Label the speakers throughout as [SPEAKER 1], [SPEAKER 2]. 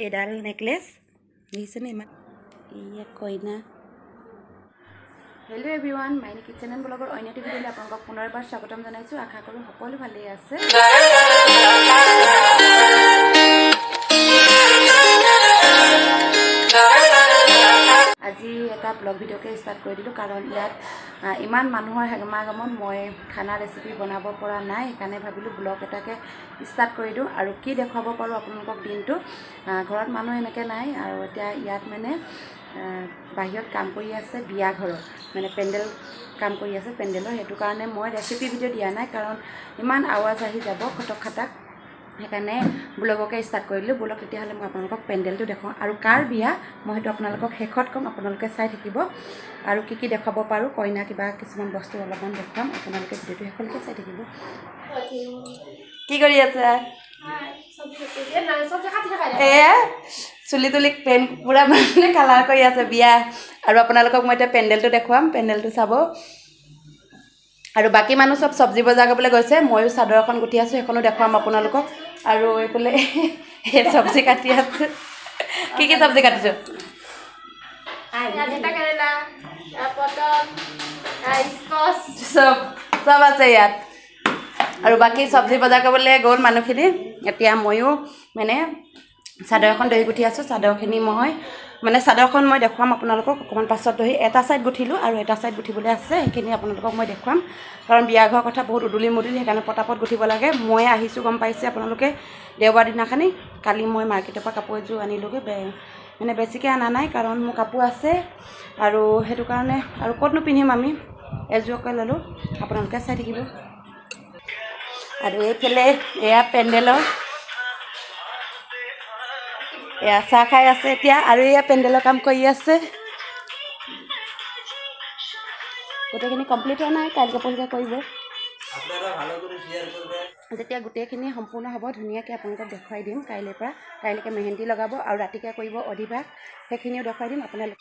[SPEAKER 1] এডাল নেকলেছ দেখিছেনে ইমান এয়া কইনা hello' every one Maini kitchen and ব্লগৰ অন্য এটি ভিডিঅ'লৈ আপোনালোকক পুনৰবাৰ স্বাগতম জনাইছোঁ আশা কৰোঁ সকলো ভালেই আছে আজি এটা ব্লগ ভিডিঅ'কে ষ্টাৰ্ট কৰি দিলোঁ কাৰণ ইয়াত ইমান মানুহৰ হেমাগমত মই খানা ৰেচিপি বনাব পৰা নাই সেইকাৰণে ভাবিলোঁ ব্লগ এটাকে ষ্টাৰ্ট কৰি দিওঁ। আৰু কি দেখুৱাব পাৰোঁ আপোনালোকক দিনটো? ঘৰত মানুহ এনেকৈ নাই আৰু এতিয়া ইয়াত মানে বাহিৰত কাম কৰি আছে বিয়া ঘৰৰ মানে পেণ্ডেল কাম কৰি আছে পেণ্ডেলৰ সেইটো কাৰণে মই ৰেচিপি ভিডিঅ' দিয়া নাই কাৰণ ইমান আৱাজ আহি যাব খটক খাটাক। সেইকাৰণে ব্লগকে ষ্টাৰ্ট কৰিলোঁ। ব্লগ তেতিয়াহ'লে মই আপোনালোকক পেণ্ডেলটো দেখুৱাওঁ। আৰু কাৰ বিয়া মই সেইটো আপোনালোকক শেষত ক'ম আপোনালোকে চাই থাকিব। আৰু কি কি দেখুৱাব পাৰোঁ কইনা কিবা কিছুমান বস্তু অলপমান দেখুৱাম আপোনালোকে ভিডিঅ'টো শেষলৈকে চাই থাকিব। কি কৰি আছে? চুলি তুলি পেন পূৰা মানে কালাৰ কৰি আছে বিয়া। আৰু আপোনালোকক মই এতিয়া পেণ্ডেলটো দেখুৱাম পেণ্ডেলটো চাব। আৰু বাকী মানুহ চব চব্জি বজাৰ কৰিবলৈ গৈছে ময়ো চাদৰ এখন গুঠি আছোঁ সেইখনো দেখুৱাম আপোনালোকক। আৰু এইফালে এই চব্জি কাটি আছে। কি কি চব্জি কাটিছোঁ? চব চব আছে ইয়াত। আৰু বাকী চব্জি বজাৰ কৰিবলৈ গ'ল মানুহখিনি। এতিয়া ময়ো মানে চাদৰ এখন দহি গুঠি আছোঁ চাদৰখিনি মই মানে চাদৰখন মই দেখুৱাম আপোনালোকক অকণমান পাছত দহি এটা ছাইড গুঠিলোঁ আৰু এটা ছাইড গুঠিবলৈ আছে সেইখিনি আপোনালোকক মই দেখুৱাম। কাৰণ বিয়া ঘৰৰ কথা বহুত উদুলি মুদুলি সেইকাৰণে পটাপট গুঠিব লাগে। মই আহিছোঁ গম পাইছে আপোনালোকে? দেওবাৰ দিনাখনি কালি মই মাৰ্কেটৰ পৰা কাপোৰ এযোৰ আনিলোগৈ মানে বেছিকৈ অনা নাই কাৰণ মোৰ কাপোৰ আছে। আৰু সেইটো কাৰণে আৰু ক'তনো পিন্ধিম আমি? এযোৰকে ল'লোঁ আপোনালোকে চাই থাকিব। আৰু এইফালে এয়া পেণ্ডেলৰ এয়া চাহ খাই আছে এতিয়া আৰু এয়া পেণ্ডেলৰ কাম কৰি আছে। গোটেইখিনি কমপ্লিট হোৱা নাই কাইলৈকে পৰীক্ষা কৰিব। যেতিয়া গোটেইখিনি সম্পূৰ্ণ হ'ব ধুনীয়াকৈ আপোনালোকক দেখুৱাই দিম কাইলৈৰ পৰা কাইলৈকে মেহেন্দি লগাব আৰু ৰাতিকৈ কৰিব অধিবাস সেইখিনিও দেখুৱাই দিম আপোনালোক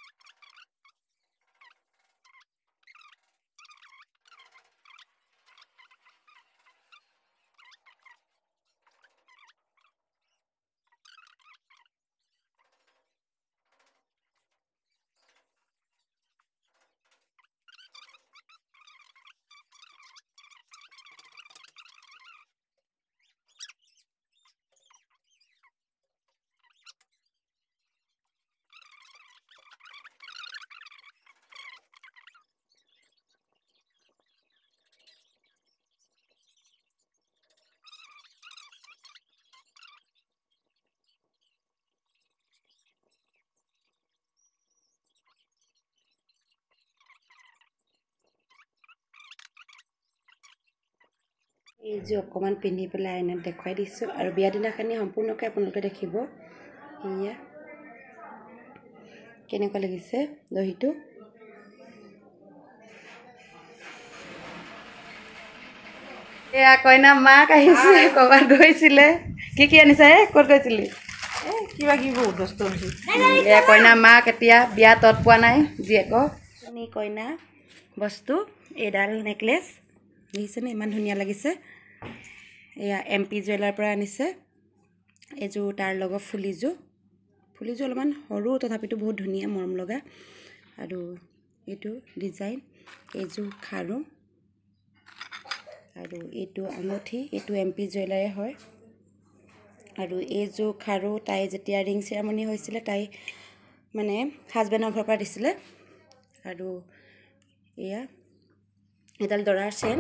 [SPEAKER 1] এইযোৰ অকণমান পিন্ধি পেলাই আইনাত দেখুৱাই দিছোঁ আৰু বিয়া দিনাখনি সম্পূৰ্ণকৈ আপোনালোকে দেখিব। এয়া। কেনেকুৱা লাগিছে দহিটো? এয়া কইনা মাক আহিছে ক'ৰবাত গৈছিলে। কি কি আনিছে এ ক'ত গৈছিলি?
[SPEAKER 2] কিবা কিবি বহুত বস্তু হৈছে
[SPEAKER 1] এয়া কইনা মাক এতিয়া বিয়া তত পোৱা নাই জীয়েকক কইনা বস্তু এডাল নেকলেছ। দেখিছেনে ইমান ধুনীয়া লাগিছে। এয়া এম পি জুৱেলাৰ পৰা আনিছে। এইযোৰ তাৰ লগত ফুলিযোৰ। ফুলিযোৰ অলপমান সৰু তথাপিতো বহুত ধুনীয়া মৰম লগা। আৰু এইটো ডিজাইন এইযোৰ খাৰু। আৰু এইটো আঙুঠি এইটো এম পি জুৱেলাৰে হয়। আৰু এইযোৰ খাৰু তাই যেতিয়া ৰিং চেৰামনি হৈছিলে তাই মানে হাজবেণ্ডৰ ঘৰৰ পৰা দিছিলে। আৰু এয়া এডাল দৰাৰ চেন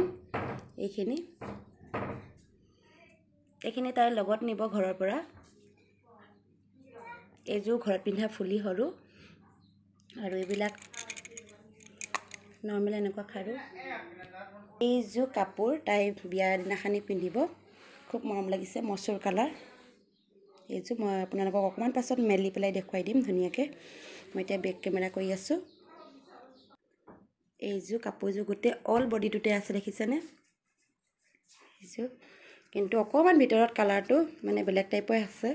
[SPEAKER 1] এইখিনি। এইখিনি তাইৰ লগত নিব ঘৰৰ পৰা। এইযোৰ ঘৰত পিন্ধা ফুলি সৰু আৰু এইবিলাক নৰ্মেল এনেকুৱা খাৰু। এইযোৰ কাপোৰ তাই বিয়াৰ দিনাখনি পিন্ধিব। খুব মৰম লাগিছে মচুৰ কালাৰ। এইযোৰ মই আপোনালোকক অকণমান পাছত মেলি পেলাই দেখুৱাই দিম ধুনীয়াকৈ। মই এতিয়া বেক কেমেৰা কৰি আছোঁ। এইযোৰ কাপোৰযোৰ গোটেই অল বডিটোতে আছে দেখিছেনে? এইযোৰ। কিন্তু অকণমান ভিতৰত কালাৰটো মানে বেলেগ টাইপৰ আছে।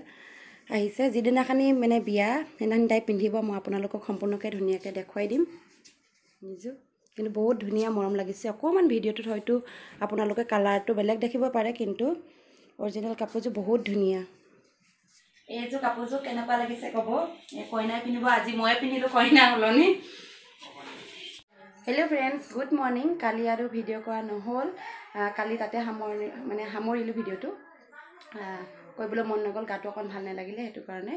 [SPEAKER 1] আহিছে। যিদিনাখনি মানে বিয়া সেইদিনাখনি তাই পিন্ধিব মই আপোনালোকক সম্পূৰ্ণকৈ ধুনীয়াকৈ দেখুৱাই দিম। এইযোৰ কিন্তু বহুত ধুনীয়া মৰম লাগিছে। অকণমান ভিডিঅ'টোত হয়তো আপোনালোকে কালাৰটো বেলেগ দেখিব পাৰে কিন্তু অৰিজিনেল কাপোৰযোৰ বহুত ধুনীয়া। এইযোৰ কাপোৰযোৰ কেনেকুৱা লাগিছে ক'ব? এই কইনাই পিন্ধিব আজি ময়ে পিন্ধিলোঁ কইনা সলনি। হেল্ল' ফ্ৰেণ্ডছ গুড মৰ্ণিং কালি আৰু ভিডিঅ' কৰা নহ'ল। কালি তাতে সামৰণি মানে সামৰিলোঁ ভিডিঅ'টো। কৰিবলৈ মন নগ'ল গাটো অকণ ভাল নালাগিলে সেইটো কাৰণে।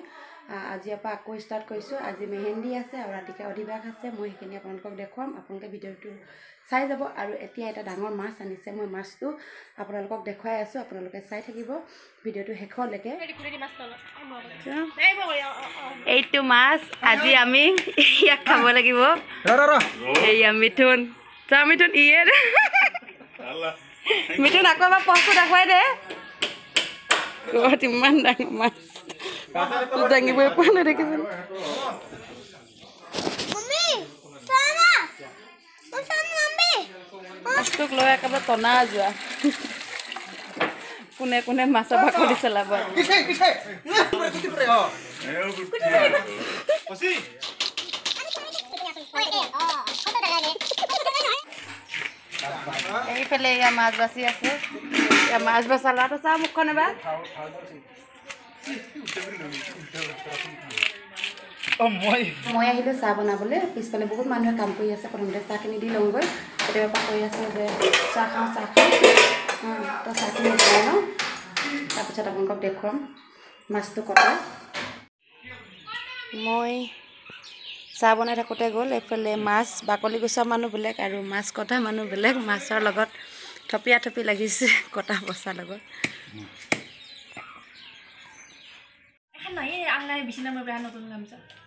[SPEAKER 1] আজিৰ পৰা আকৌ ষ্টাৰ্ট কৰিছোঁ। আজি মেহেন্দি আছে আৰু ৰাতিকে অধিবাস আছে। মই সেইখিনি আপোনালোকক দেখুৱাম। আপোনালোকে ভিডিঅ'টো চাই যাব আৰু এতিয়া এটা ডাঙৰ মাছ আনিছে মই মাছটো আপোনালোকক দেখুৱাই আছোঁ আপোনালোকে চাই থাকিব ভিডিঅ'টো শেষলৈকে এইটো মাছ আজি আমি ইয়াক খাব লাগিব এইয়া মিথুন চা মিথুন ইয়ে দে মিথুন আকৌ এবাৰ পচটো দেখুৱাই দে ক'ত ইমান ডাঙৰ মাছ দাঙিবই পোৱা নাই দেখিছোন মাছটোক লৈ একেবাৰে টনা যোৱা। কোনে কোনে মাছৰ বাকলি চলাব এইফালে এয়া মাছ বাচি আছে। এয়া মাছ বচা ল'ৰাটো চা মুখখন এবাৰ। মই আহিলোঁ চাহ বনাবলৈ। পিছফালে বহুত মানুহে কাম কৰি আছে। প্ৰথমতে চাহখিনি দি লওঁগৈ। কৈ আছে যে চাহ খাওঁ চাহ খাওঁ তো চাহখিনি বনাই লওঁ তাৰপিছত আপোনালোকক দেখুৱাম মাছটো কটা মই চাহ বনাই থাকোঁতে গ'ল এইফালে মাছ বাকলি গুচোৱা মানুহ বেলেগ আৰু মাছ কটা মানুহ বেলেগ মাছৰ লগত থপিয়া থপি লাগিছে কটা বচাৰ লগত আছে
[SPEAKER 2] দিয়া নাই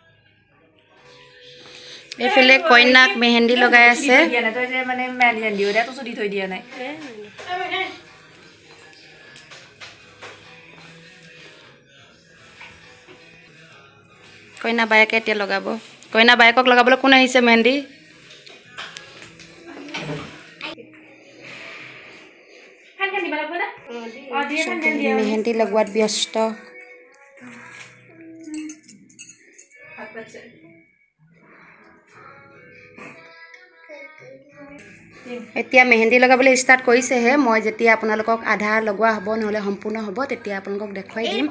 [SPEAKER 2] যে মানে মেহেন্দি চুলি থৈ দিয়া নাই।
[SPEAKER 1] কইনা বায়েকে এতিয়া লগাব। কইনা বায়েকক লগাবলৈ কোন আহিছে মেহেন্দি? মেহেন্দি লগোৱাত ব্যস্ত। এতিয়া মেহেন্দি লগাবলৈ ষ্টাৰ্ট কৰিছেহে। মই যেতিয়া আপোনালোকক আধা লগোৱা হ'ব নহ'লে সম্পূৰ্ণ হ'ব তেতিয়া আপোনালোকক দেখুৱাই দিম।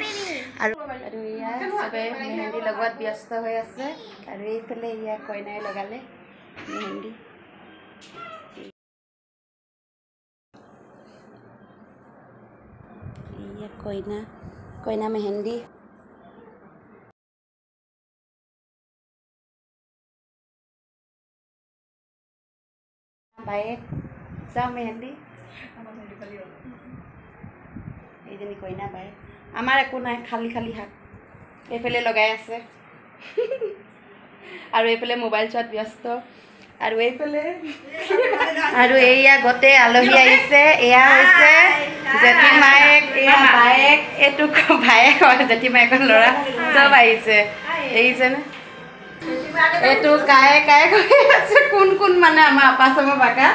[SPEAKER 1] আৰু আৰু এয়া চবে মেহেন্দি লগোৱাত ব্যস্ত হৈ আছে। আৰু এইফালে এয়া কইনাই লগালে মেহেন্দি। কইনা কইনা মেহেন্দি। চাওঁ মেহেন্দি এইজনী কইনা বায়েক আমাৰ একো নাই খালী খালী হাত এইফালে লগাই আছে আৰু এইফালে মোবাইল চোৱাত ব্যস্ত আৰু এইফালে আৰু এইয়া গোটেই আলহী আহিছে এয়া হৈছে জেঠীমায়েক এয়া বায়েক এইটো ক- ভায়েক হয় জেঠীমায়েকৰ ল'ৰা চব আহিছে দেখিছেনে এইটো কায়ে কায়ে কৰি আছে কোন কোন মানে আমাৰ আপা চামৰ বাকা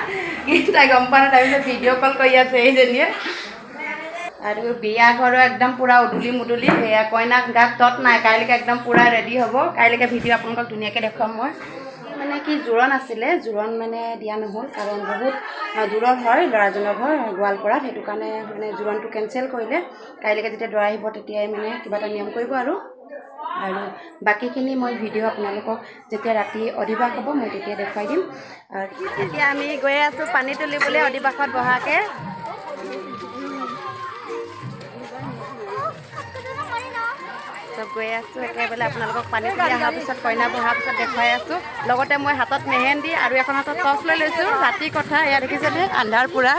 [SPEAKER 1] তাই গম পোৱা নাই তাৰপিছত ভিডিঅ' কল কৰি আছে এইজনীয়ে। আৰু বিয়া ঘৰৰ একদম পূৰা উদুলি মুদুলি সেয়া কইনাক গাত তত নাই কাইলৈকে একদম পূৰা ৰেডি হ'ব। কাইলৈকে ভিডিঅ' আপোনালোকক ধুনীয়াকৈ দেখুৱাম মই। মানে কি জোৰণ আছিলে জোৰণ মানে দিয়া নহ'ল কাৰণ বহুত দূৰত হয় ল'ৰাজনৰ ঘৰ গোৱালপাৰাত। সেইটো কাৰণে মানে জোৰণটো কেঞ্চেল কৰিলে। কাইলৈকে যেতিয়া দৰা আহিব তেতিয়াই মানে কিবা এটা নিয়ম কৰিব আৰু। আৰু বাকীখিনি মই ভিডিঅ' আপোনালোকক যেতিয়া ৰাতি অধিবাস হ'ব মই তেতিয়া দেখুৱাই দিম। এতিয়া আমি গৈ আছোঁ পানী তুলিবলৈ অধিবাসত বহাকৈ। চব গৈ আছোঁ একেবাৰে আপোনালোকক পানী তুলি অহাৰ পিছত কইনা বহাৰ পিছত দেখুৱাই আছোঁ। লগতে মই হাতত মেহেন্দি আৰু এখন হাতত টৰ্চ লৈ লৈছোঁ। ৰাতি কথা এয়া দেখিছেনে? আন্ধাৰ পূৰা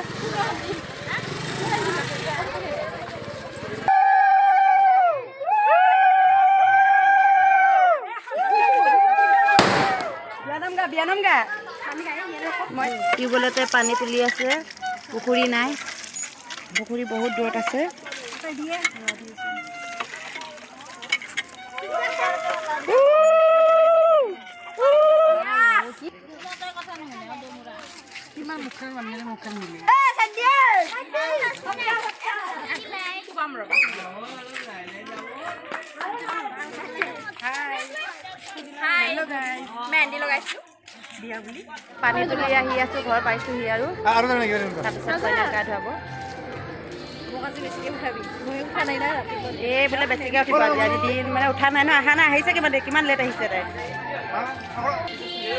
[SPEAKER 1] বিয়ানাম গা বিয়ানাম গা মই টিউবৱেলতে পানী তুলি আছে পুখুৰী নাই। পুখুৰী বহুত দূৰত আছে।
[SPEAKER 2] মেহেন্দি লগাইছো।
[SPEAKER 1] পানী তুলি আহি আছোঁ ঘৰ পাইছোঁহি আৰু। তাৰপিছত কইনাক গা ধুৱাব। এই বোলে বেছিকৈ উঠিব আজি। আজি দিন মানে উঠা নাই ন? অহা নাই আহিছে কিমান দেৰি কিমান লেট আহিছে তাই?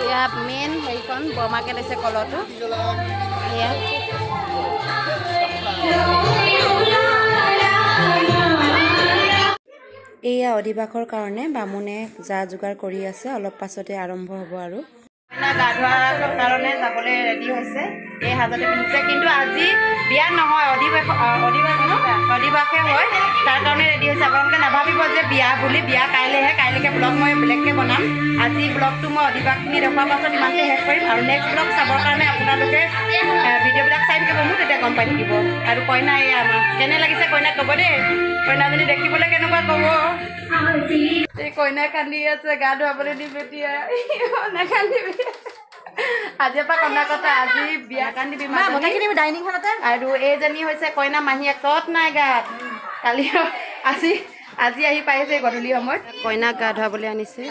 [SPEAKER 1] এয়া মেইন হেৰিখন বৰমাকে লৈছে কলহটো এয়া। এয়া অধিবাসৰ কাৰণে বামুণে যা যোগাৰ কৰি আছে। অলপ পাছতে আৰম্ভ হ'ব আৰু। গা ধোৱাৰ কাৰণে যাবলৈ ৰেডি হৈছে। এই সাজতে পিন্ধিছে। কিন্তু আজি বিয়া নহয় অধিবাস অধিবাস অধিবাসে হয়। তাৰ কাৰণে ৰেডি হৈছে। আপোনালোকে নাভাবিব যে বিয়া বুলি বিয়া কাইলৈহে কাইলৈকে ব্লগ মই বেলেগকৈ বনাম। আজি ব্লগটো মই অধিবাসখিনি দেখুৱাৰ পাছত ইমানতে শেষ কৰিম। আৰু নেক্সট ব্লগ চাবৰ কাৰণে আপোনালোকে ভিডিঅ'বিলাক চাই থাকিব। মোৰ তেতিয়া গম পাই থাকিব। আৰু কইনা এই আমাৰ। কেনে লাগিছে কইনাক ক'ব দেই। কইনাজনী দেখিবলৈ এই কইনা কান্দি আছে গা ধুৱাবলৈ দিম এতিয়া নাকান্দিবি আজিৰ পৰা কন্দা কথা আজি বিয়া কান্দিবি ডাইনিংখনতে আৰু এইজনী হৈছে কইনা মাহীয়েক তত নাই গাত কালি আজি আজি আহি পাইছে গধূলি সময়ত। কইনাক গা ধুৱাবলৈ আনিছে।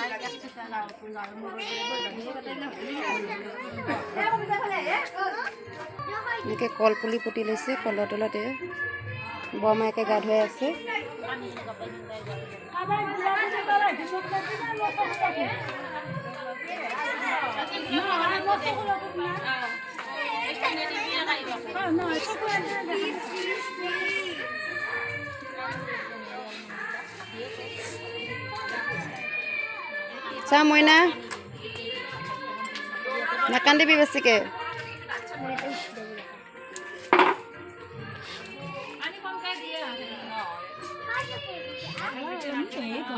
[SPEAKER 1] এনেকৈ কল পুলি পুতি লৈছে কলৰ তলতে। বৰমায়েকে গা ধুৱাই আছে। চা মইনা। নাকান্দিবি বেছিকে।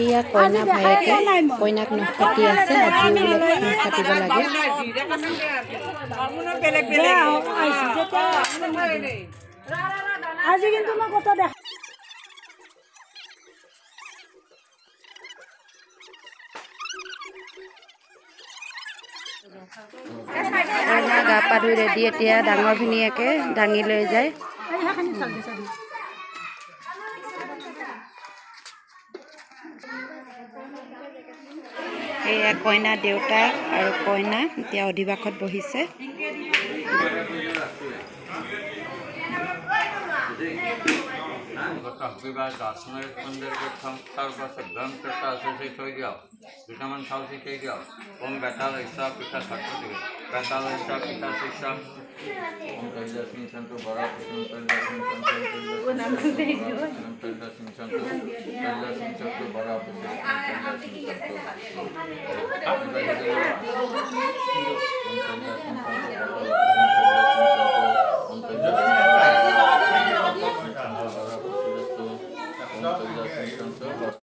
[SPEAKER 1] এয়া কইনা ভায়েকে কইনাক নখ কাটি আছে আজিও বোলে নখ কাটিব লাগে।
[SPEAKER 3] আজি কিন্তু মই কত দেখা
[SPEAKER 1] কইনা গা পা ধুই ৰেডি এতিয়া ডাঙৰ ভিনীয়েকে দাঙি লৈ যায়। এয়া কইনা দেউতাক আৰু কইনা এতিয়া অধিবাসত বহিছে।
[SPEAKER 4] તકલીફા દાસને પંદર કે સંસ્થા પાસે ધર્મ કરતા અસોસિએટ થઈ ગયા વિટામિન સાવથી થઈ ગયા ઓમ બેતાલ હિસ્સા પિતા સટપતિ બેતાલ હિસ્સા પિતા શિક્ષા ઓમ કૈલાસિંહ સંતો બરાબર કૈલાસિંહ સંતો કૈલાસિંહ સંતો કૈલાસિંહ સંતો બરાબર કૈલાસિંહ સંતો ઓમ કૈલાસિંહ સંતો Thank you.